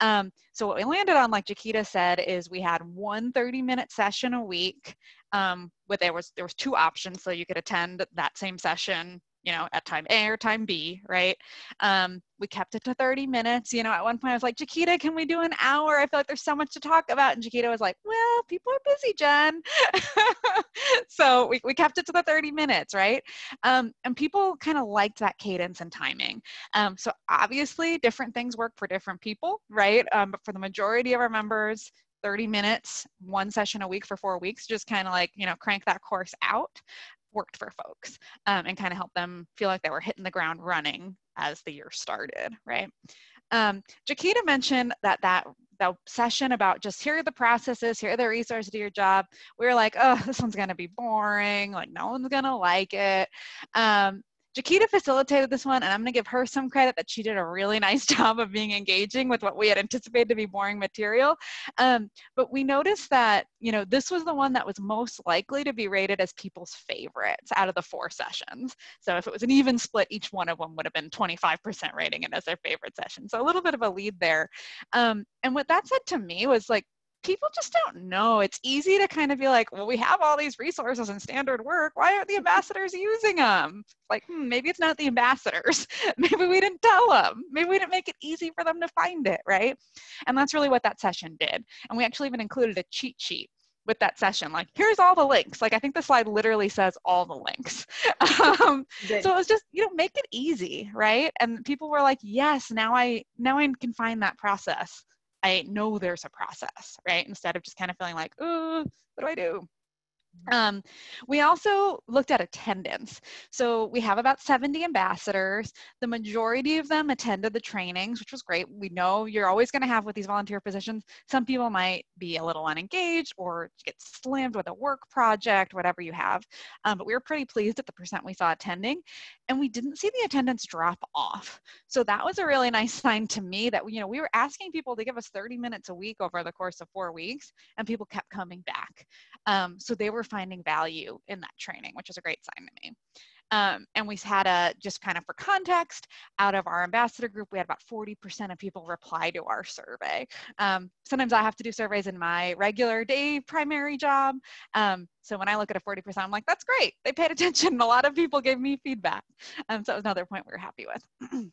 Um, so what we landed on, like Jaquita said, is we had one 30 minute session a week um, with there was there was two options so you could attend that same session you know at time a or time b right? Um, we kept it to 30 minutes you know at one point i was like jaquita can we do an hour? I feel like there's so much to talk about. And jaquita was like well people are busy jen. So we, we kept it to the 30 minutes right? Um, and people kind of liked that cadence and timing. Um, so obviously different things work for different people right? Um, but for the majority of our members 30 minutes, one session a week for four weeks, just kind of like, you know, crank that course out worked for folks um, and kind of helped them feel like they were hitting the ground running as the year started, right? Um, mentioned that that that session about just here are the processes, here are the resources to your job. We were like, oh, this one's gonna be boring, like no one's gonna like it. Um, Jaquita facilitated this one, and I'm going to give her some credit that she did a really nice job of being engaging with what we had anticipated to be boring material. Um, but we noticed that, you know, this was the one that was most likely to be rated as people's favorites out of the four sessions. So if it was an even split, each one of them would have been 25% rating it as their favorite session. So a little bit of a lead there. Um, and what that said to me was like, people just don't know. It's easy to kind of be like, well, we have all these resources and standard work. Why aren't the ambassadors using them? Like, hmm, maybe it's not the ambassadors. maybe we didn't tell them. Maybe we didn't make it easy for them to find it, right? And that's really what that session did. And we actually even included a cheat sheet with that session like here's all the links like i think the slide literally says all the links um, so it was just you know make it easy right and people were like yes now i now i can find that process I know there's a process, right? Instead of just kind of feeling like, oh, what do I do? Um, we also looked at attendance. So we have about 70 ambassadors. The majority of them attended the trainings, which was great. We know you're always going to have with these volunteer positions, some people might be a little unengaged or get slammed with a work project, whatever you have. Um, but we were pretty pleased at the percent we saw attending and we didn't see the attendance drop off. So that was a really nice sign to me that, you know, we were asking people to give us 30 minutes a week over the course of four weeks and people kept coming back. Um, so they were finding value in that training, which is a great sign to me. Um, and we had a, just kind of for context, out of our ambassador group, we had about 40% of people reply to our survey. Um, sometimes I have to do surveys in my regular day primary job. Um, so when I look at a 40%, I'm like, that's great. They paid attention. A lot of people gave me feedback. Um, so that was another point we were happy with.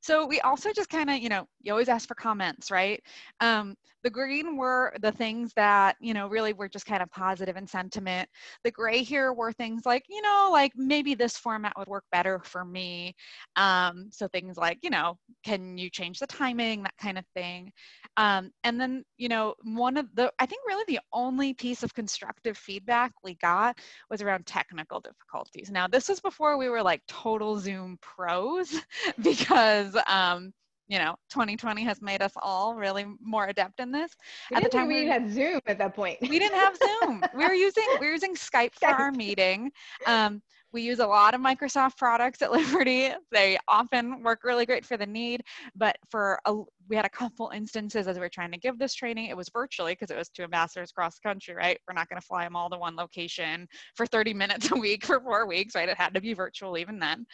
So we also just kind of, you know, you always ask for comments, right? Um, the green were the things that, you know, really were just kind of positive in sentiment. The gray here were things like, you know, like maybe this format would work better for me. Um, so things like, you know, can you change the timing, that kind of thing. Um, and then, you know, one of the, I think really the only piece of constructive feedback we got was around technical difficulties. Now, this was before we were like total Zoom pros because um, you know 2020 has made us all really more adept in this. We at the time we, we had zoom at that point. We didn't have zoom. We were using we were using skype for our meeting. Um, we use a lot of Microsoft products at Liberty. They often work really great for the need, but for a, we had a couple instances as we were trying to give this training. It was virtually because it was two ambassadors across the country, right? We're not going to fly them all to one location for 30 minutes a week for four weeks, right? It had to be virtual even then.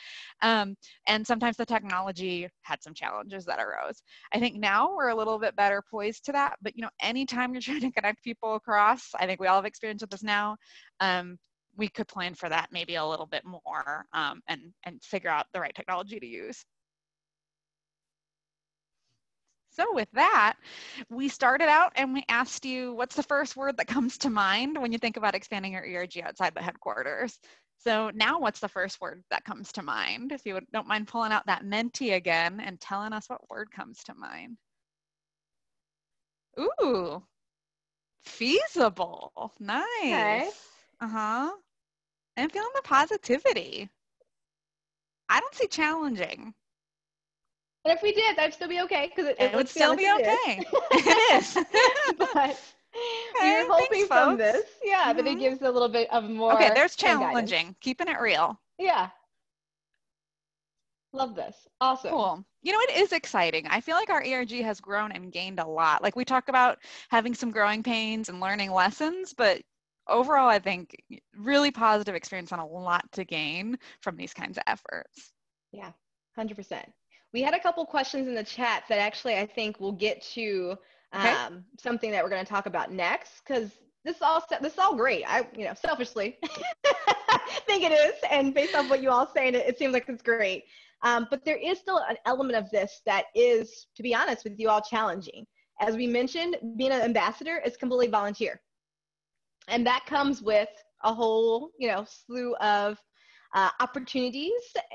Um, and sometimes the technology had some challenges that arose. I think now we're a little bit better poised to that, but you know, anytime you're trying to connect people across, I think we all have experience with this now. Um, we could plan for that maybe a little bit more um, and, and figure out the right technology to use. So with that, we started out and we asked you, what's the first word that comes to mind when you think about expanding your ERG outside the headquarters? So now what's the first word that comes to mind? If you don't mind pulling out that Menti again and telling us what word comes to mind. Ooh, feasible. Nice. Okay. Uh-huh. I'm feeling the positivity. I don't see challenging. And if we did, that'd still be okay because it, it, would still be okay. it is. but okay, we are hoping thanks, from folks. this, yeah, mm-hmm. that it gives a little bit of more. Okay, there's challenging. Keeping it real. Yeah. Love this. Awesome. Cool. You know, it is exciting. I feel like our ERG has grown and gained a lot. Like we talk about having some growing pains and learning lessons, but overall, I think really positive experience on a lot to gain from these kinds of efforts. Yeah, 100%. We had a couple questions in the chat that actually I think we'll get to okay. um, something that we're going to talk about next because this is all this is all great. I you know selfishly think it is, and based off what you all saying, it, it seems like it's great. Um, but there is still an element of this that is, to be honest with you all, challenging. As we mentioned, being an ambassador is completely volunteer and that comes with a whole you know slew of uh, opportunities.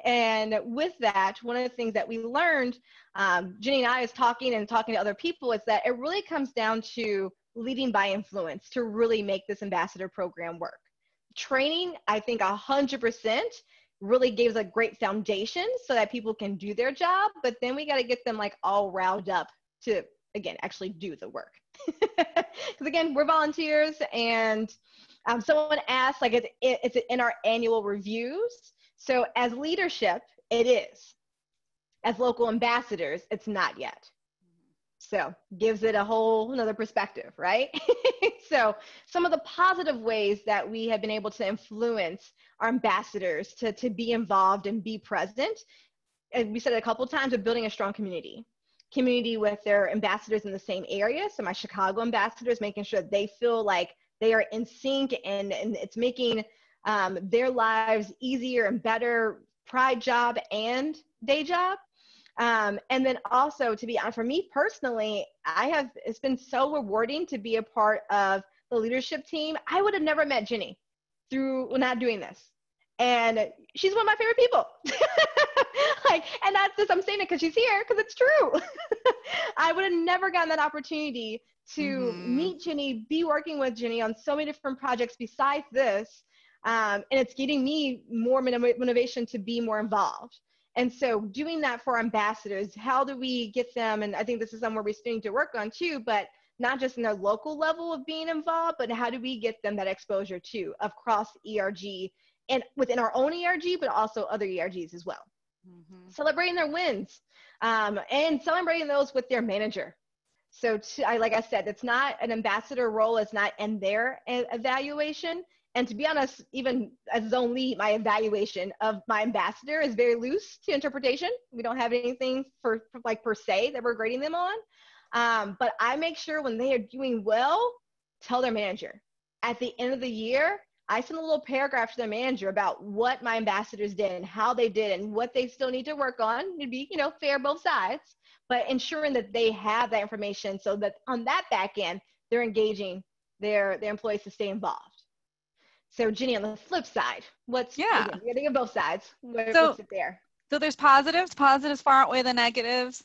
And with that one of the things that we learned um, jenny and i is talking and talking to other people is that it really comes down to leading by influence to really make this ambassador program work. Training i think 100% really gives a great foundation so that people can do their job but then we got to get them like all riled up to again actually do the work. Because again we're volunteers and um, someone asked like is it, is it in our annual reviews? So as leadership it is. As local ambassadors it's not yet. So gives it a whole another perspective right? So some of the positive ways that we have been able to influence our ambassadors to, to be involved and be present and we said it a couple times of building a strong community. Community with their ambassadors in the same area. So my Chicago ambassadors, making sure that they feel like they are in sync and, and it's making um, their lives easier and better pride job and day job. Um, and then also to be honest, for me personally, I have, it's been so rewarding to be a part of the leadership team. I would have never met Jenny through not doing this. And she's one of my favorite people. like, and that's just, I'm saying it because she's here because it's true. I would have never gotten that opportunity to mm-hmm. meet Jenny, be working with Jenny on so many different projects besides this. Um, and it's getting me more motivation to be more involved. And so doing that for ambassadors, how do we get them? And I think this is somewhere we're starting to work on too, but not just in their local level of being involved, but how do we get them that exposure too across ERG and within our own ERG, but also other ERGs as well. Mm-hmm. Celebrating their wins um, and celebrating those with their manager. So, to, I, like I said, it's not an ambassador role, it's not in their evaluation. And to be honest, even as lead, my evaluation of my ambassador is very loose to interpretation. We don't have anything for, for like per se that we're grading them on. Um, but I make sure when they are doing well, tell their manager. At the end of the year, I send a little paragraph to their manager about what my ambassadors did and how they did and what they still need to work on to be, you know, fair both sides, but ensuring that they have that information so that on that back end, they're engaging their, their employees to stay involved. So Jenny, on the flip side, what's yeah, again, you're getting both sides. What, so, what's it there? So there's positives. Positives far outweigh the negatives.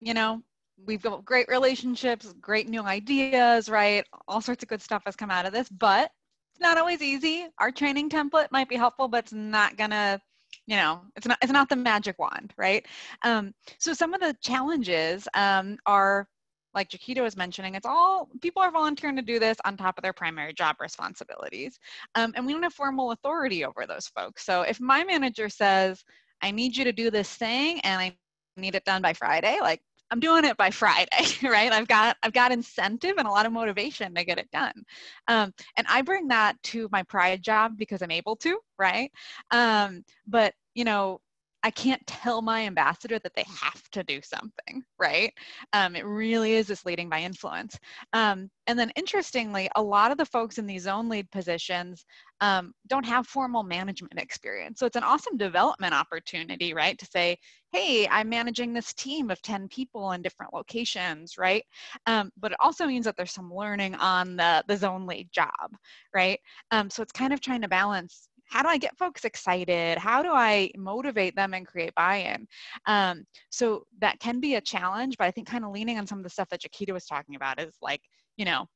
You know, we've got great relationships, great new ideas, right? All sorts of good stuff has come out of this, but it's not always easy. Our training template might be helpful, but it's not gonna, you know, it's not it's not the magic wand, right? Um, so some of the challenges um, are like Jaquita was mentioning, it's all people are volunteering to do this on top of their primary job responsibilities. Um, and we don't have formal authority over those folks. So if my manager says, I need you to do this thing and I need it done by Friday, like I'm doing it by Friday, right? I've got I've got incentive and a lot of motivation to get it done, um, and I bring that to my pride job because I'm able to, right? Um, but you know, I can't tell my ambassador that they have to do something, right? Um, it really is this leading by influence. Um, and then interestingly, a lot of the folks in these zone lead positions um, don't have formal management experience. So it's an awesome development opportunity, right? To say, hey, I'm managing this team of 10 people in different locations, right? Um, but it also means that there's some learning on the, the zone lead job, right? Um, so it's kind of trying to balance how do I get folks excited? How do I motivate them and create buy-in? Um, so that can be a challenge, but I think kind of leaning on some of the stuff that Jaquita was talking about is like, you know,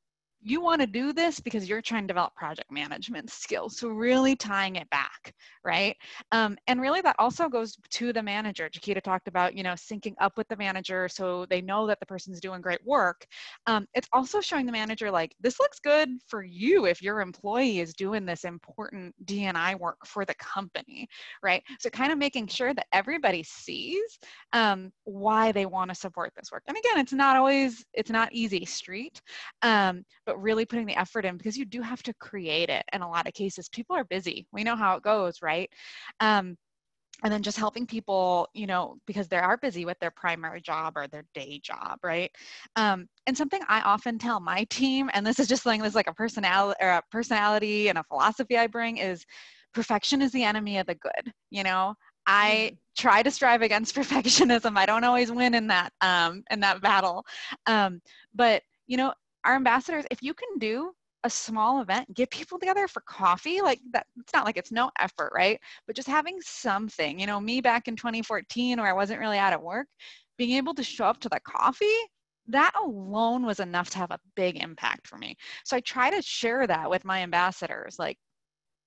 you want to do this because you're trying to develop project management skills. So really tying it back, right? Um, and really that also goes to the manager. Jaquita talked about, you know, syncing up with the manager so they know that the person's doing great work. Um, it's also showing the manager like, this looks good for you if your employee is doing this important D&I work for the company, right? So kind of making sure that everybody sees um, why they want to support this work. And again, it's not always, it's not easy street, um, but really putting the effort in because you do have to create it in a lot of cases. People are busy. We know how it goes, right? Um, and then just helping people you know because they are busy with their primary job or their day job right um, and something i often tell my team and this is just something that's like a personality or a personality and a philosophy i bring is perfection is the enemy of the good you know I mm. try to strive against perfectionism. I don't always win in that um, in that battle, um, but you know, our ambassadors, if you can do a small event, get people together for coffee, like that, it's not like it's no effort, right? But just having something, you know, me back in 2014 where I wasn't really out at work, being able to show up to the coffee, that alone was enough to have a big impact for me. So I try to share that with my ambassadors. Like,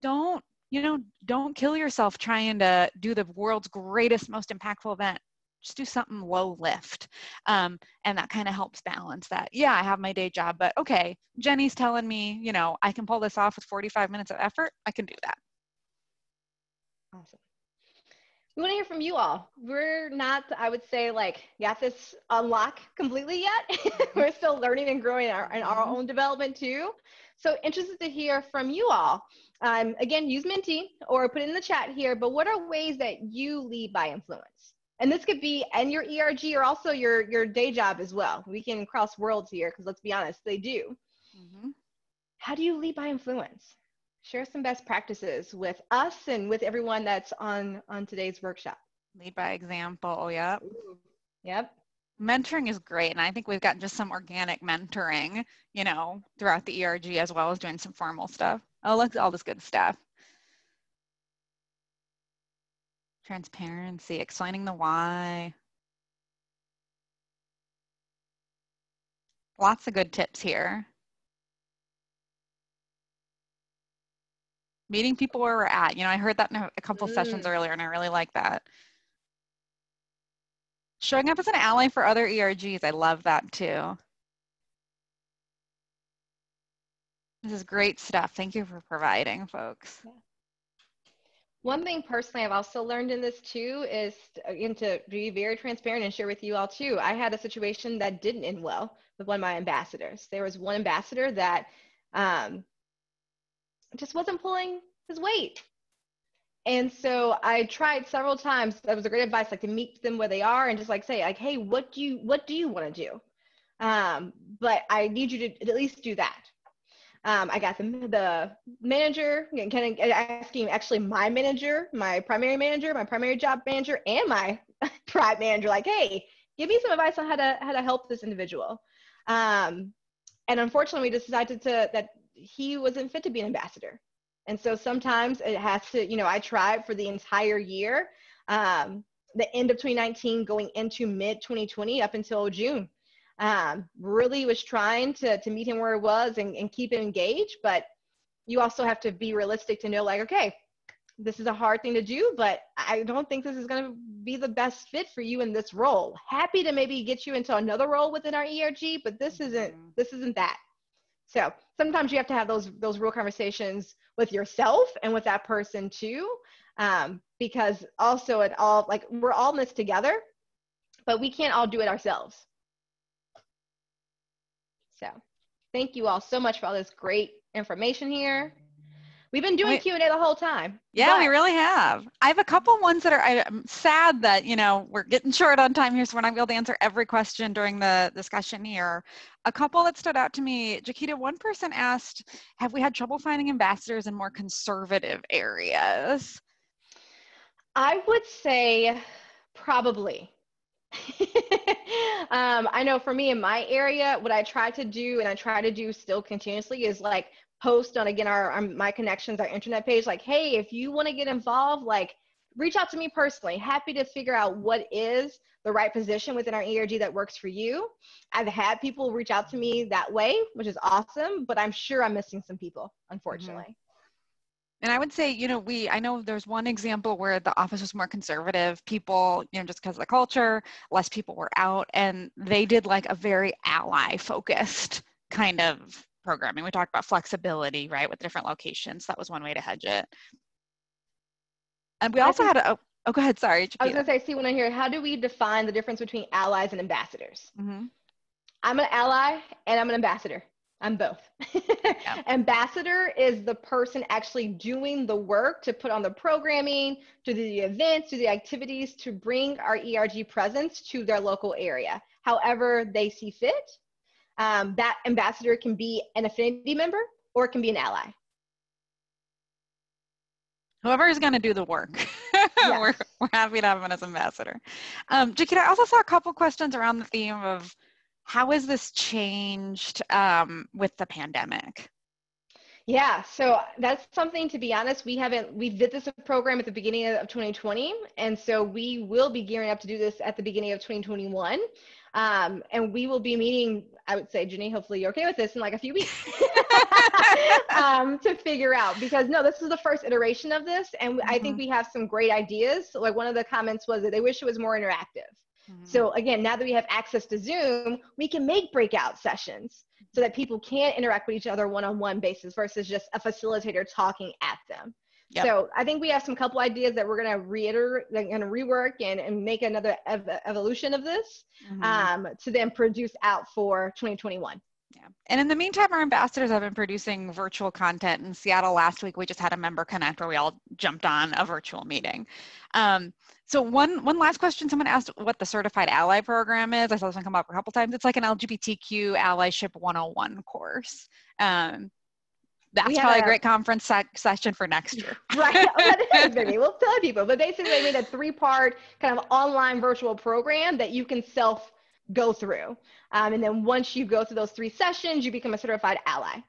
don't, you know, don't kill yourself trying to do the world's greatest, most impactful event just do something low lift. Um, and that kind of helps balance that. Yeah, I have my day job, but okay, Jenny's telling me, you know, I can pull this off with 45 minutes of effort. I can do that. Awesome. We want to hear from you all. We're not, I would say, like, got this unlock completely yet. Mm-hmm. We're still learning and growing in our, in our mm-hmm. own development too. So interested to hear from you all. Um, again, use Menti or put it in the chat here, but what are ways that you lead by influence? And this could be and your erg or also your your day job as well. We can cross worlds here because let's be honest they do. Mm-hmm. how do you lead by influence? Share some best practices with us and with everyone that's on on today's workshop. Lead by example yep. Ooh. yep. Mentoring is great and i think we've got just some organic mentoring you know throughout the erg as well as doing some formal stuff. Oh look all this good stuff Transparency, explaining the why. Lots of good tips here. Meeting people where we're at. You know, I heard that in a couple mm. sessions earlier, and I really like that. Showing up as an ally for other ERGs. I love that too. This is great stuff. Thank you for providing, folks. Yeah. One thing personally I've also learned in this too is again to be very transparent and share with you all too. I had a situation that didn't end well with one of my ambassadors. There was one ambassador that um, just wasn't pulling his weight. And so I tried several times. That was a great advice, like to meet them where they are and just like say, like, hey, what do you what do you want to do? Um, but I need you to at least do that. Um, I got the, the manager, kind of asking actually my manager, my primary manager, my primary job manager, and my pride manager, like, hey, give me some advice on how to how to help this individual. Um, and unfortunately, we decided to that he wasn't fit to be an ambassador. And so sometimes it has to, you know, I tried for the entire year, um, the end of 2019 going into mid 2020 up until June um, really was trying to, to meet him where he was and, and keep him engaged. But you also have to be realistic to know, like, okay, this is a hard thing to do, but I don't think this is going to be the best fit for you in this role. Happy to maybe get you into another role within our ERG, but this isn't mm-hmm. this isn't that. So sometimes you have to have those those real conversations with yourself and with that person too, um, because also it all like we're all in this together, but we can't all do it ourselves. So thank you all so much for all this great information here. We've been doing Q and A the whole time. Yeah, but... we really have. I have a couple ones that are. I'm sad that you know we're getting short on time here, so we're not able to answer every question during the discussion here. A couple that stood out to me, Jaquita. One person asked, "Have we had trouble finding ambassadors in more conservative areas?" I would say probably. um, I know for me in my area, what I try to do, and I try to do still continuously, is like post on again our, our my connections, our internet page. Like, hey, if you want to get involved, like reach out to me personally. Happy to figure out what is the right position within our ERG that works for you. I've had people reach out to me that way, which is awesome, but I'm sure I'm missing some people, unfortunately. Mm-hmm. And I would say, you know, we, I know there's one example where the office was more conservative. People, you know, just because of the culture, less people were out, and they did like a very ally focused kind of programming. We talked about flexibility, right, with different locations. That was one way to hedge it. And we also had a, oh, oh, go ahead, sorry. I was going to say, see, when I hear, how do we define the difference between allies and ambassadors? Mm-hmm. I'm an ally and I'm an ambassador. I'm both. yeah. Ambassador is the person actually doing the work to put on the programming, to the events, to the activities to bring our ERG presence to their local area, however they see fit. Um, that ambassador can be an affinity member or it can be an ally. Whoever is going to do the work, yes. we're, we're happy to have him as ambassador. Um, Jaquita, I also saw a couple questions around the theme of how has this changed um, with the pandemic? Yeah, so that's something to be honest, we haven't we did this program at the beginning of 2020, and so we will be gearing up to do this at the beginning of 2021. Um, and we will be meeting, I would say, Jenny, hopefully you're okay with this in like a few weeks um, to figure out because no, this is the first iteration of this. And mm-hmm. I think mm-hmm. we have some great ideas. Like one of the comments was that they wish it was more interactive. Mm-hmm. So again, now that we have access to Zoom, we can make breakout sessions so that people can interact with each other one-on-one basis versus just a facilitator talking at them. Yep. So I think we have some couple ideas that we're going to reiterate, like, going to rework and, and make another ev- evolution of this mm-hmm. um, to then produce out for 2021. Yeah. And in the meantime, our ambassadors have been producing virtual content. In Seattle last week, we just had a member connect where we all jumped on a virtual meeting. Um, so one one last question, someone asked what the Certified Ally program is. I saw this one come up a couple times. It's like an LGBTQ allyship 101 course. Um, that's probably a, a, great conference sec- session for next year. right. Well, that is maybe. We'll tell people. But basically, they made a three-part kind of online virtual program that you can self go through. Um, and then once you go through those three sessions, you become a certified ally.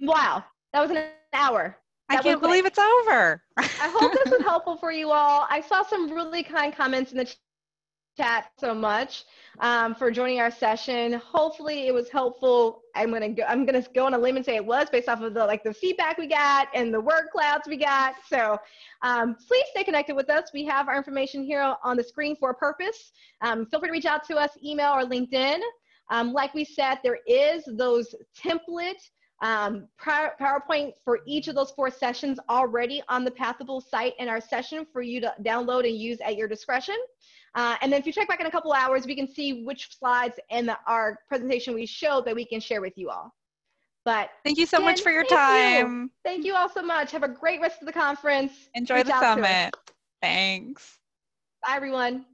Wow, that was an hour. I can't believe it's over. I hope this was helpful for you all. I saw some really kind comments in the chat so much um, for joining our session. Hopefully, it was helpful. I'm gonna go. I'm gonna go on a limb and say it was based off of the like the feedback we got and the word clouds we got. So um, please stay connected with us. We have our information here on the screen for a purpose. Um, feel free to reach out to us, email or LinkedIn. Um, like we said, there is those template um, PowerPoint for each of those four sessions already on the Pathable site in our session for you to download and use at your discretion. Uh, and then if you check back in a couple hours, we can see which slides in the, our presentation we showed that we can share with you all. But thank you so much for your thank time. You. Thank you all so much. Have a great rest of the conference. Enjoy Reach the summit. Thanks. Bye, everyone.